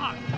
Fuck.